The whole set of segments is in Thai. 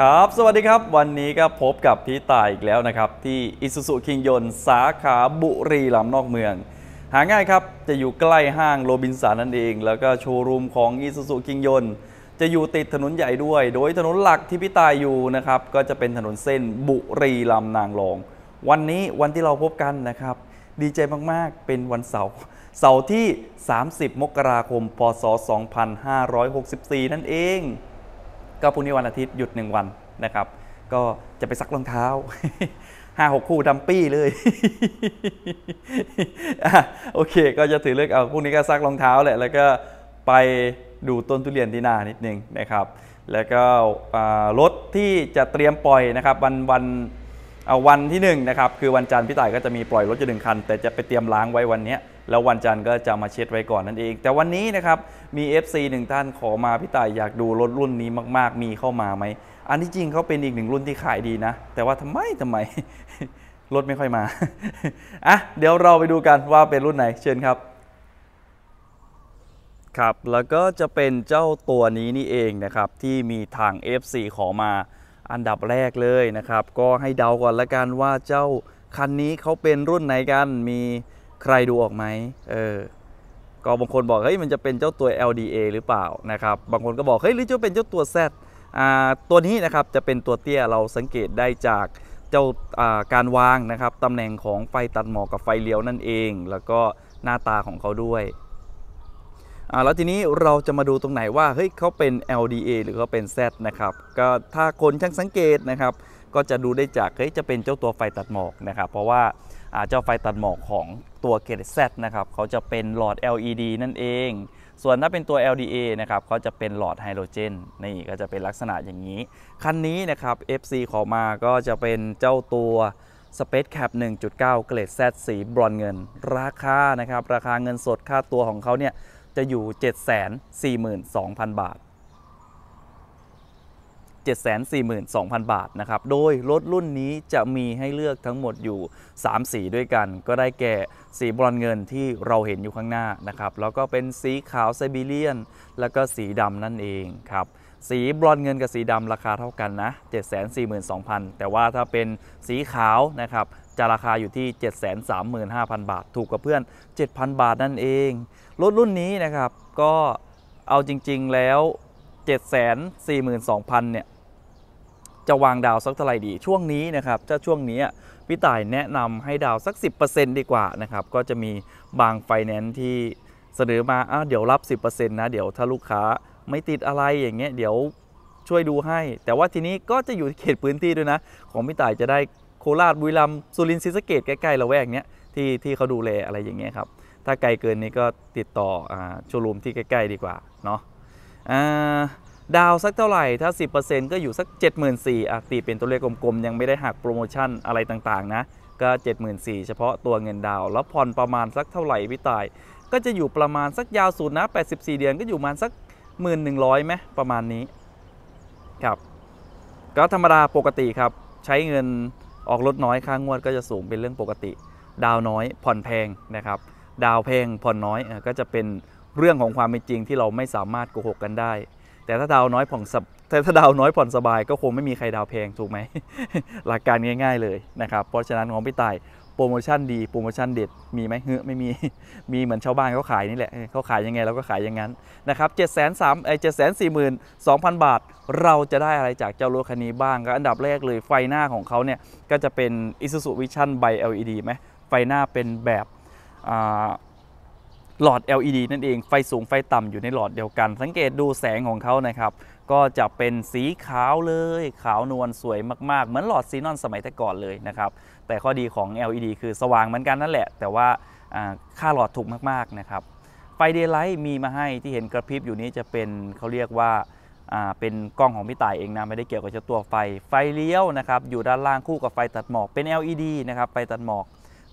ครับ สวัสดีครับ วันนี้ก็พบกับพี่ต่ายอีกแล้วนะครับ ที่อิสุสุคิงยนสาขาบุรีรัมย์นอกเมือง หาง่ายครับ จะอยู่ใกล้ห้างโรบินสันนั่นเอง แล้วก็โชว์รูมของอิสุสุคิงยนจะอยู่ติดถนนใหญ่ด้วย โดยถนนหลักที่พี่ตายอยู่นะครับ ก็จะเป็นถนนเส้นบุรีรัมย์นางรอง วันนี้วันที่เราพบกันนะครับ ดีใจมากๆ เป็นวันเสาร์เสาร์ที่ 30 มกราคม พศ 2564 นั่นเอง ก็พรุ่งนี้วันอาทิตย์หยุดหนึ่งวันนะครับ ก็จะไปซักรองเท้าห้าหกคู่ดัมปี้เลยอโอเค ก็จะถือเลือกเอาพรุ่งนี้ก็ซักรองเท้าแหละ แล้วก็ไปดูต้นทุเรียนที่นานิดนึงนะครับ แล้วก็รถที่จะเตรียมปล่อยนะครับวันวันเอาวันที่หนึ่งนะครับคือวันจันทร์พี่ต่ายก็จะมีปล่อยรถจะหนึ่งคัน แต่จะไปเตรียมล้างไว้วันนี้ แล้ววันจันทร์ก็จะมาเช็ดไว้ก่อนนั่นเอง แต่วันนี้นะครับมี FC หนึ่งท่านขอมาพี่ต่ายอยากดูรถรุ่นนี้มาก ๆ มีเข้ามาไหม อันที่จริงเขาเป็นอีกหนึ่งรุ่นที่ขายดีนะ แต่ว่าทำไมทำไมรถไม่ค่อยมาอะเดี๋ยวเราไปดูกันว่าเป็นรุ่นไหนเชิญครับครับแล้วก็จะเป็นเจ้าตัวนี้นี่เองนะครับที่มีทาง FC ขอมาอันดับแรกเลยนะครับ ก็ให้เดาก่อนละกันว่าเจ้าคันนี้เขาเป็นรุ่นไหนกันมี ใครดูออกไหมเออก็บางคนบอกเฮ้ยมันจะเป็นเจ้าตัว LDA หรือเปล่านะครับบางคนก็บอกเฮ้ยหรือจะเป็นเจ้าตัว Z อ่าตัวนี้นะครับจะเป็นตัวเตี้ยเราสังเกตได้จากเจ้าอ่าการวางนะครับตำแหน่งของไฟตัดหมอกกับไฟเลี้ยวนั่นเอง แล้วก็หน้าตาของเขาด้วยอ่าแล้วทีนี้เราจะมาดูตรงไหนว่าเฮ้ยเขาเป็น LDA หรือเขาเป็น Z นะครับก็ถ้าคนช่างสังเกตนะครับก็จะดูได้จากเฮ้ยจะเป็นเจ้าตัวไฟตัดหมอกนะครับเพราะว่าอ่า เจ้าไฟตัดหมอกของตัวเกรด Z นะครับเขาจะเป็นหลอด LED นั่นเอง ส่วนถ้าเป็นตัว LDA นะครับเขาจะเป็นหลอดไฮโดรเจนนี่ก็จะเป็นลักษณะอย่างนี้ คันนี้นะครับ FC ขอมาก็จะเป็นเจ้าตัว Space Cap 1.9 เกรด Z สีบรอนเงิน ราคานะครับ ราคาเงินสดค่าตัวของเขาเนี่ยจะอยู่ 742,000 บาท 742,000 บาทนะครับ โดยรถรุ่นนี้จะมีให้เลือกทั้งหมดอยู่ 3 สีด้วยกัน ก็ได้แก่สีบรอนเงินที่เราเห็นอยู่ข้างหน้านะครับ แล้วก็เป็นสีขาวไซบีเรียน แล้วก็สีดำนั่นเองครับสีบรอนเงินกับสีดำราคาเท่ากันนะ 742,000 แต่ว่าถ้าเป็นสีขาวนะครับจะราคาอยู่ที่ 735,000 บาท ถูกกับเพื่อน 7,000 บาทนั่นเอง รถรุ่นนี้นะครับก็เอาจริง ๆ แล้ว 742,000 เนี่ย จะวางดาวสักเท่าไหร่ดี ช่วงนี้นะครับถ้าช่วงนี้พี่ต่ายแนะนำให้ดาวสัก 10%ดีกว่านะครับก็จะมีบางไฟแนนซ์ที่เสนอมาอะเดี๋ยวรับ 10%นะเดี๋ยวถ้าลูกค้าไม่ติดอะไรอย่างเงี้ยเดี๋ยวช่วยดูให้ แต่ว่าทีนี้ก็จะอยู่เขตพื้นที่ด้วยนะ ของพี่ต่ายจะได้โคราชบุรีรัมย์สุรินทร์ศรีสะเกดใกล้ๆละแวกเนี้ยที่ที่เขาดูแลอะไรอย่างเงี้ยครับถ้าไกลเกินนี้ก็ติดต่ออโชว์รูมที่ใกล้ ๆ ดีกว่าเนาะอ่า ดาวสักเท่าไหร่ถ้า 10%ก็อยู่สัก 74,000อะตีเป็นตัวเลขกลมๆ ยังไม่ได้หักโปรโมชั่นอะไรต่างๆนะ ก็ 74,000 เฉพาะตัวเงินดาว แล้วผ่อนประมาณสักเท่าไหร่พี่ตาย ก็จะอยู่ประมาณสักยาวสุดนะ 84 เดือนก็อยู่ประมาณสัก 1,100ไหมประมาณนี้ครับก็ธรรมดาปกติครับ ใช้เงินออกรถน้อยค่างวดก็จะสูงเป็นเรื่องปกติ ดาวน้อยผ่อนแพงนะครับ ดาวแพงผ่อนน้อยก็จะเป็นเรื่องของความเป็นจริงที่เราไม่สามารถโกหกกันได้ แต่ถ้าดาวน้อยผ่อนแต่ถ้าดาวน้อยผ่อนสบายก็คงไม่มีใครดาวแพงถูกไหม หลักการง่ายๆเลยนะครับ เพราะฉะนั้นของพี่ต่ายโปรโมชั่นดีโปรโมชั่นเด็ดมีไหมเฮ้ไม่มี มีเหมือนชาวบ้านเขาขายนี่แหละเขาขายยังไงเราก็ขายอย่างนั้นนะครับเจ็ดแสนสามไอเจ็ดแสนสี่หมื่นสองพันบาท เราจะได้อะไรจากเจ้ารถคันนี้บ้างก็อันดับแรกเลยไฟหน้าของเขาเนี่ยก็จะเป็น Isuzu Vision by LED ไหมไฟหน้าเป็นแบบอ่า หลอด LED นั่นเอง ไฟสูงไฟต่ำอยู่ในหลอดเดียวกัน สังเกตดูแสงของเขานะครับ ก็จะเป็นสีขาวเลย ขาวนวลสวยมากๆ เหมือนหลอดซีนอนสมัยแต่ก่อนเลยนะครับ แต่ข้อดีของ LED คือสว่างเหมือนกันนั่นแหละ แต่ว่าค่าหลอดถูกมากๆนะครับ ไฟเดย์ไลท์มีมาให้ที่เห็นกระพริบอยู่นี้จะเป็นเขาเรียกว่าอ่าเป็นกล้องของพี่ต่ายเองนะไม่ได้เกี่ยวกับเจ้าตัวไฟ ไฟเลี้ยวนะครับอยู่ด้านล่างคู่กับไฟตัดหมอกเป็น LED นะครับไฟตัดหมอก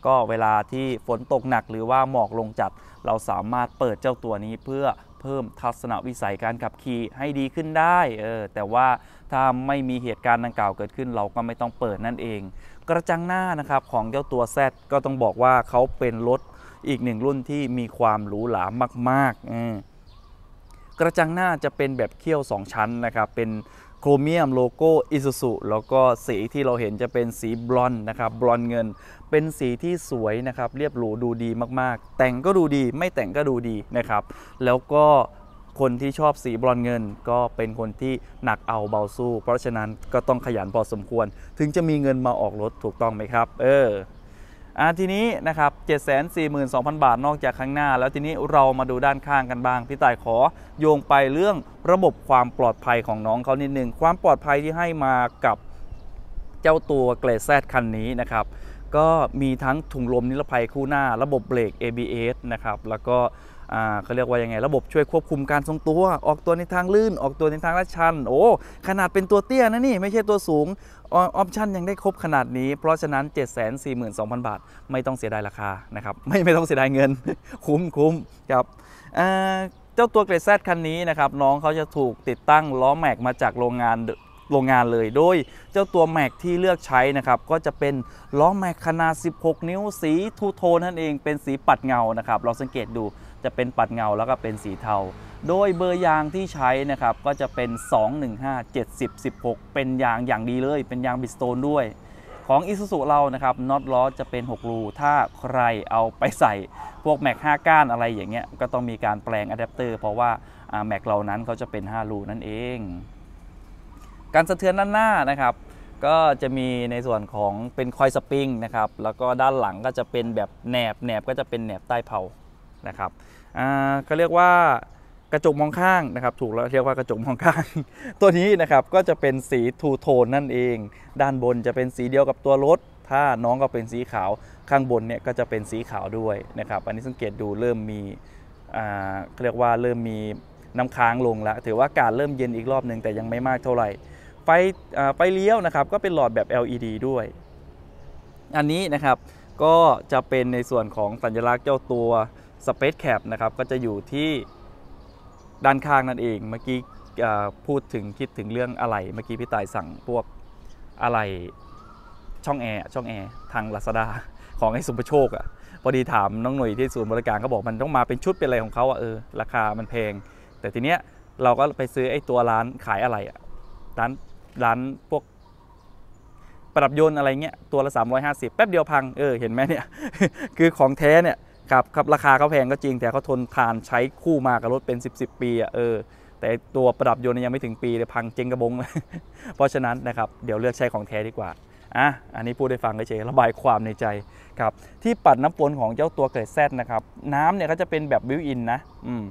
ก็เวลาที่ฝนตกหนักหรือว่าหมอกลงจัด เราสามารถเปิดเจ้าตัวนี้เพื่อเพิ่มทัศนวิสัยการขับขี่ให้ดีขึ้นได้เออแต่ว่าถ้าไม่มีเหตุการณ์ดังกล่าวเกิดขึ้น เราก็ไม่ต้องเปิดนั่นเอง กระจังหน้านะครับของเจ้าตัว Z ก็ต้องบอกว่าเขาเป็นรถอีกหนึ่งรุ่นที่มีความหรูหรามากๆกกระจังหน้าจะเป็นแบบเขี้ยว 2 ชั้นนะครับเป็น โครเมียมโลโก้อิซูซุแล้วก็สีที่เราเห็นจะเป็นสีบลอนนะครับบลอนเงิน เป็นสีที่สวยนะครับ เรียบหรูดูดีมากๆ แต่งก็ดูดีไม่แต่งก็ดูดีนะครับ แล้วก็คนที่ชอบสีบลอนเงินก็เป็นคนที่หนักเอาเบาสู้ เพราะฉะนั้นก็ต้องขยันพอสมควร ถึงจะมีเงินมาออกรถถูกต้องไหมครับ เออ อ่าทีนี้นะครับ742,000 บาทนอกจากข้างหน้า แล้วทีนี้เรามาดูด้านข้างกันบ้าง พี่ต่ายขอโยงไปเรื่องระบบความปลอดภัยของน้องเขานิดนึงความปลอดภัยที่ให้มากับเจ้าตัวเกรดแซดคันนี้นะครับก็มีทั้งถุงลมนิรภัยคู่หน้า ระบบเบรก ABS นะครับแล้วก็ เขาเรียกว่ายังไง ระบบช่วยควบคุมการทรงตัว ออกตัวในทางลื่น ออกตัวในทางลาดชัน โอ้ ขนาดเป็นตัวเตี้ยนะนี่ ไม่ใช่ตัวสูง ออปชั่นยังได้ครบขนาดนี้ เพราะฉะนั้น 742,000 บาท ไม่ต้องเสียดายราคานะครับ ไม่ไม่ต้องเสียดายเงิน คุ้มคุ้มครับเจ้าตัวเกรดแซดคันนี้นะครับน้องเขาจะถูกติดตั้งล้อแม็กมาจากโรงงานโรงงานเลยโดยเจ้าตัวแม็กที่เลือกใช้นะครับก็จะเป็นล้อแม็กขนาด 16 นิ้วสี two-tone นั่นเองเป็นสีปัดเงานะครับเราสังเกตดู จะเป็นปัดเงาแล้วก็เป็นสีเทา โดยเบอร์ยางที่ใช้นะครับก็จะเป็น 215 70 16 เป็นยางอย่างดีเลย เป็นยาง Bridgestone ด้วย ของ i s u z u เรานะครับน็อตล้อจะเป็น 6 รู ถ้าใครเอาไปใส่พวกแม็ก5ก้านอะไรอย่างเงี้ยก็ต้องมีการแปลงอะแดปเตอร์เพราะว่าแม็กเรานั้นเขาจะเป็น 5 รูนั่นเอง กันสะเทือนด้านหน้านะครับก็จะมีในส่วนของเป็นคอยสปริงนะครับ แล้วก็ด้านหลังก็จะเป็นแบบแหนบแหนบก็จะเป็นแหนบใต้เผา นะครับก็เรียกว่ากระจกมองข้างนะครับ ถูกแล้วเรียกว่ากระจกมองข้าง ตัวนี้นะครับก็จะเป็นสีทูโทนนั่นเอง ด้านบนจะเป็นสีเดียวกับตัวรถ ถ้าน้องก็เป็นสีขาวข้างบนเนี่ยก็จะเป็นสีขาวด้วยนะครับอันนี้สังเกตดูเริ่มมีเรียกว่าเริ่มมีน้ำค้างลงแล้วถือว่าอากาศเริ่มเย็นอีกรอบหนึ่งแต่ยังไม่มากเท่าไหร่ ไฟไฟเลี้ยวนะครับก็เป็นหลอดแบบ LED ด้วย อันนี้นะครับก็จะเป็นในส่วนของสัญลักษณ์เจ้าตัว Space Cap นะครับก็จะอยู่ที่ด้านข้างนั่นเองเมื่อกี้พูดถึงคิดถึงเรื่องอะไรเมื่อกี้พี่ตายสั่งพวกอะไรช่องแอร์ช่องแอร์ทาง Lazada ของไอ้สุภโชคอะ่ะพอดีถามน้องหน่วยที่ศูนย์บริการเขาบอกมันต้องมาเป็นชุดเป็นอะไรของเขาอะ่ะเออราคามันแพง แต่ทีเนี้ยเราก็ไปซื้อไอ้ตัวร้านขายอะไรอะ่ะร้านร้านพวกประดับยนต์อะไรเงี้ยตัวละ 350 แป๊บเดียวพังเออเห็นไหมเนี่ยคือของแท้เนี่ย ครับครับราคาเขาแพงก็จริง แต่เขาทนทานใช้คู่มากับรถเป็น 10 10 ปีอะเออแต่ตัวประดับยนต์ยังไม่ถึงปีเลยพังเจงกระบงเลยเพราะฉะนั้นนะครับเดี๋ยวเลือกใช้ของแท้ดีกว่าอะอันนี้พูดให้ฟังเฉยระบายความในใจครับที่ปัดน้ำฝนของเจ้าตัวเกรดแซดนะครับน้ำเนี่ยเขาจะเป็นแบบ built-in นะอืม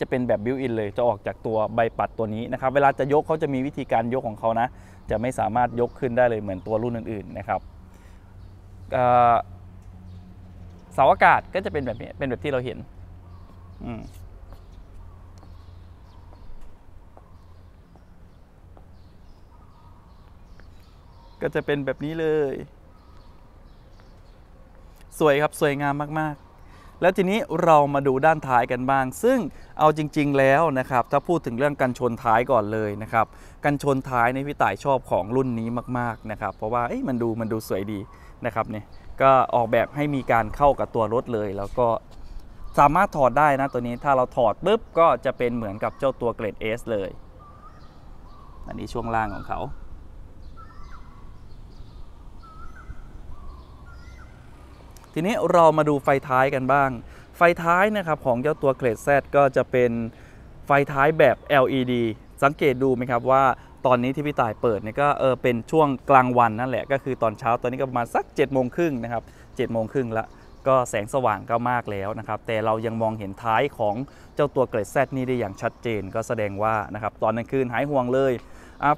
จะเป็นแบบ built-in เลยจะออกจากตัวใบปัดตัวนี้นะครับเวลาจะยกเขาจะมีวิธีการยกของเขานะ จะไม่สามารถยกขึ้นได้เลยเหมือนตัวรุ่นอื่นๆนะครับอ่อเสาอากาศก็จะเป็นแบบนี้ เป็นแบบที่เราเห็นก็จะเป็นแบบนี้เลย สวยครับสวยงามมาก ๆ แล้วทีนี้เรามาดูด้านท้ายกันบ้าง ซึ่งเอาจริง ๆ แล้วนะครับ ถ้าพูดถึงเรื่องกันชนท้ายก่อนเลยนะครับ กันชนท้ายในพี่ต่ายชอบของรุ่นนี้มาก ๆ นะครับ เพราะว่ามันดูมันดูสวยดีนะครับเนี่ย ก็ออกแบบให้มีการเข้ากับตัวรถเลย แล้วก็สามารถถอดได้นะตัวนี้ถ้าเราถอดปุ๊บก็จะเป็นเหมือนกับเจ้าตัวเกรด S เลย อันนี้ช่วงล่างของเขาทีนี้เรามาดูไฟท้ายกันบ้าง ไฟท้ายนะครับของเจ้าตัวเกรด Z ก็จะเป็นไฟท้ายแบบ LED สังเกตดูไหมครับว่า ตอนนี้ที่พี่ต่ายเปิดเนี่ยก็เออเป็นช่วงกลางวันนั่นแหละก็คือตอนเช้าตอนนี้ก็ประมาณสัก7จ็ดโมงครึ่งนะครับ7จ็ดโมงครึ่งละก็แสงสว่างก็มากแล้วนะครับ แต่เรายังมองเห็นท้ายของเจ้าตัวเกรด Z นี่ได้อย่างชัดเจน ก็แสดงว่านะครับตอนกลางคืนหายห่วงเลย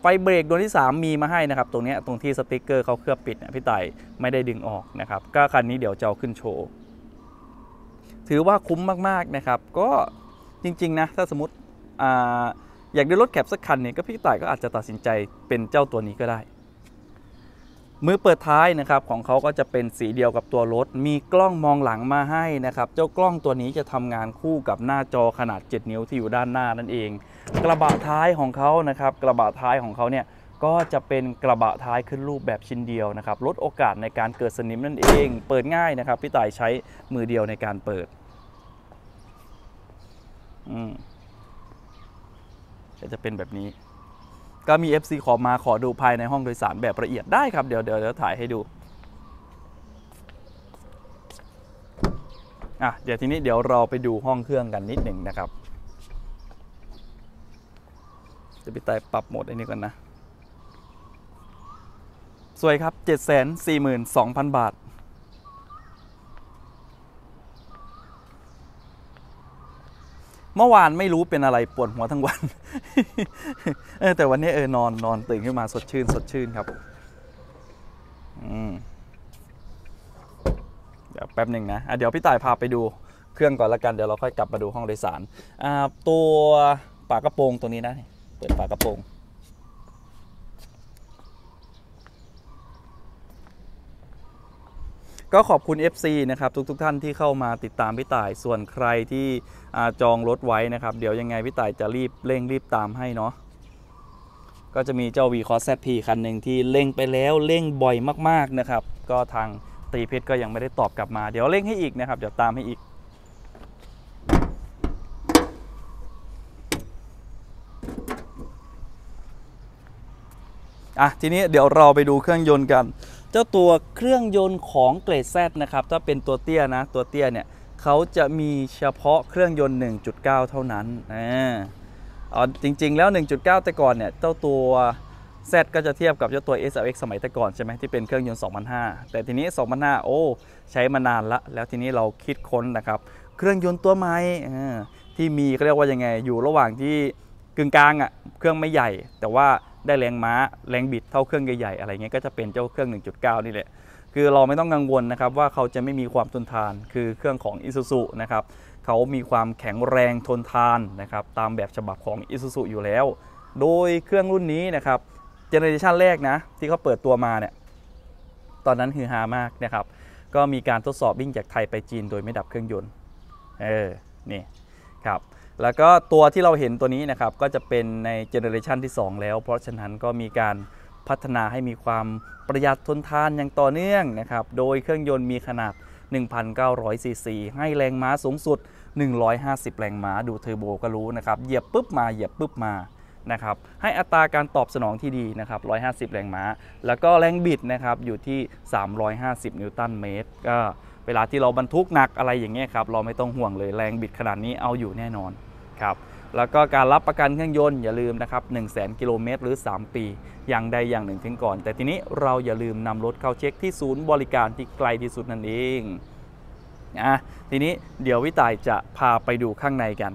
ไฟเบรกดวงที่ 3 มีมาให้นะครับ ตรงเนี้ยตรงที่สติกเกอร์เขาเคลือบปิดเนี่ยพี่ต่ายไม่ได้ดึงออกนะครับ ก็คันนี้เดี๋ยวจะเอาขึ้นโชว์ ถือว่าคุ้มมากๆนะครับ ก็จริง ๆ นะ ถ้าสมมติ อยากได้รถแคปสักคันเนี่ยก็พี่ต่ายก็อาจจะตัดสินใจเป็นเจ้าตัวนี้ก็ได้ มือเปิดท้ายนะครับของเขาก็จะเป็นสีเดียวกับตัวรถ มีกล้องมองหลังมาให้นะครับ เจ้ากล้องตัวนี้จะทำงานคู่กับหน้าจอขนาด 7 นิ้วที่อยู่ด้านหน้านั่นเอง กระบะท้ายของเขานะครับ กระบะท้ายของเขาเนี่ยก็จะเป็นกระบะท้ายขึ้นรูปแบบชิ้นเดียวนะครับลดโอกาสในการเกิดสนิมนั่นเอง เปิดง่ายนะครับ พี่ต่ายใช้มือเดียวในการเปิด อืม ก็จะเป็นแบบนี้ ก็มี FC ขอมาขอดูภายในห้องโดยสารแบบละเอียดได้ครับ เดี๋ยวเดี๋ยวเดี๋ยวถ่ายให้ดูอะเดี๋ยวทีนี้เดี๋ยวเราไปดูห้องเครื่องกันนิดหนึ่งนะครับ จะไปไต่ปรับโหมดไอ้นี้ก่อนนะ สวยครับ 742,000 บาท เมื่อวานไม่รู้เป็นอะไรปวดหัวทั้งวันเออแต่วันนี้เออนอนนอนตื่นขึ้นมาสดชื่น สดชื่นครับอืมเดี๋ยวแป๊บหนึ่งนะะเดี๋ยวพี่ต่ายพาไปดูเครื่องก่อนละกันเดี๋ยวเราค่อยกลับมาดูห้องโดยสารตัวฝากระโปรงตัวนี้นะเปิดฝากระโปรง ก็ขอบคุณ FC นะครับทุกๆทท่านที่เข้ามาติดตามพี่ต่าย ส่วนใครที่จองรถไว้นะครับ เดี๋ยวยังไงพี่ต่ายจะรีบเร่งรีบตามให้เนาะก็จะมีเจ้า v c o s ZP คันหนึ่งที่เร่งไปแล้วเร่งบ่อยมากๆนะครับ ก็ทางตีเพชรก็ยังไม่ได้ตอบกลับมา เดี๋ยวเร่งให้อีกนะครับ เดี๋ยวตามให้อีกอะทีนี้เดี๋ยวเราไปดูเครื่องยนต์กัน เจ้าตัวเครื่องยนต์ของเกรด Z นะครับถ้าเป็นตัวเตี้ยนะตัวเตี้ยเนี่ยเขาจะมีเฉพาะเครื่องยนต์ 1.9 เท่านั้นอ๋อจริง ๆ แล้ว 1.9 แต่ก่อนเนี่ยเจ้าตัว Z ก็จะเทียบกับเจ้าตัว SLX สมัยแต่ก่อนใช่ไหมที่เป็นเครื่องยนต์ 2005 แต่ทีนี้ 2005 โอ้ใช้มานานละ แล้วทีนี้เราคิดค้นนะครับ เครื่องยนต์ตัวใหม่ที่มีเขาเรียกว่ายังไงอยู่ระหว่างที่กึ่งกลางอะเครื่องไม่ใหญ่ แต่ว่า ได้แรงม้าแรงบิดเท่าเครื่องใหญ่ๆอะไรเงี้ยก็จะเป็นเจ้าเครื่อง 1.9 นี่แหละคือเราไม่ต้องกังวลนะครับว่าเขาจะไม่มีความทนทานคือเครื่องของ Isuzu นะครับเขามีความแข็งแรงทนทานนะครับตามแบบฉบับของ Isuzu อยู่แล้ว โดยเครื่องรุ่นนี้นะครับ generation แรกนะที่เขาเปิดตัวมาเนี่ยตอนนั้นคือฮามากนะครับก็มีการทดสอบวิ่งจากไทยไปจีนโดยไม่ดับเครื่องยนต์เออนี่ ครับแล้วก็ตัวที่เราเห็นตัวนี้นะครับก็จะเป็นใน generation ที่ 2 แล้ว เพราะฉะนั้นก็มีการพัฒนาให้มีความประหยัดทนทานอย่างต่อเนื่องนะครับโดยเครื่องยนต์มีขนาด 1,900ซีซีให้แรงม้าสูงสุด 150 แรงม้าดูเทอร์โบก็รู้นะครับเหยียบปุ๊บมาเหยียบปุ๊บมานะครับให้อัตราการตอบสนองที่ดีนะครับ 150 แรงม้า แล้วก็แรงบิดนะครับอยู่ที่ 350 นิวตันเมตร ก็ เวลาที่เราบรรทุกหนักอะไรอย่างเงี้ยครับเราไม่ต้องห่วงเลยแรงบิดขนาดนี้เอาอยู่แน่นอนครับแล้วก็การรับประกันเครื่องยนต์อย่าลืมนะครับ1 0 0 0 0กิโลเมตรหรือ 3 ปี อย่างใดอย่างหนึ่งถึงก่อน แต่ทีนี้เราอย่าลืมนำรถเข้าเช็คที่ศูนย์บริการที่ใกล้ที่สุดนั่นเองอะทีนี้เดี๋ยววิตายจะพาไปดูข้างในกัน